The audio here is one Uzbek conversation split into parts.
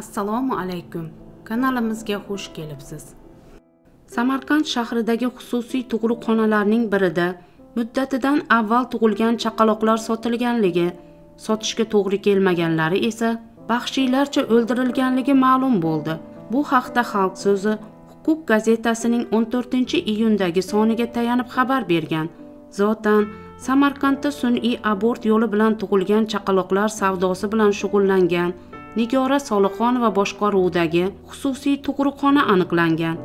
assalomu alaykum. Kanalimizga xush kelibsiz. Samarqand shahridagi xususiy tug'ruqxonalarning birida muddatidan avval tug'ilgan chaqaloqlar sotilganligi sotishga to'g'ri kelmaganlari esa baxshiylarcha o'ldirilganligi ma'lum bo'ldi. Bu haqda xalq so'zi huquq gazetasining 14 iyundagi soniga tayanib xabar bergan. Zotan samarqandda sun'iy abort yo'li bilan tug'ilgan chaqaloqlar savdosi bilan shug'ullangan nigora solixonova boshqaruvidagi xususiy tug'ruqxona aniqlangan.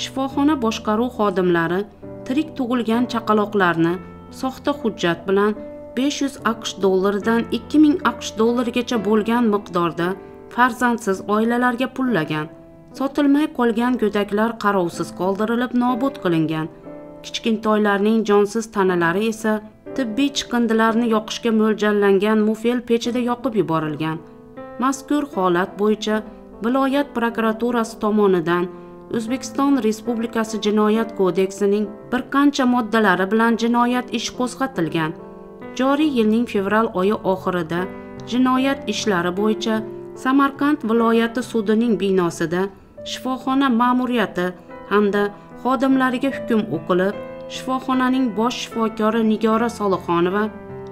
Shifoxona boshqaruv xodimlari tirik tug'ilgan chaqaloqlarni soxta hujjat bilan 500 aqsh dollaridan 2000 aqsh dollarigacha bo'lgan miqdorda farzandsiz oilalarga pullagan sotilmay qolgan go'daklar qarovsiz qoldirilib nobud qilingan. Kichkintoylarning jonsiz tanalari esa tibbiy chiqindilarni yoqishga mo'ljallangan mufel pechida yoqib yuborilgan. Mazkur holat bo'yicha viloyat prokuraturasi tomonidan o'zbekiston respublikasi jinoyat kodeksining bir qancha moddalari bilan jinoyat ishi qo'zg'atilgan. Joriy yilning fevral oyi oxirida jinoyat ishlari bo'yicha samarqand viloyati sudining binosida shifoxona ma'muriyati hamda xodimlariga hukm o'qilib shifoxonaning bosh shifokori nigora solixonova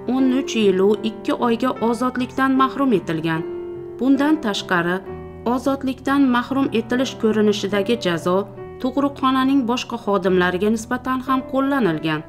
13 yilu 2 oyga ozodlikdan mahrum etilgan. Bundan tashqari ozodlikdan mahrum etilish ko'rinishidagi jazo tug'ruqxonaning boshqa xodimlariga nisbatan ham qo'llanilgan.